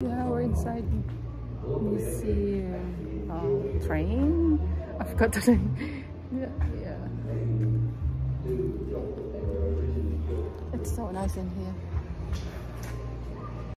Yeah, we're inside museum uh, train. I forgot the name. yeah, yeah. It's so nice in here.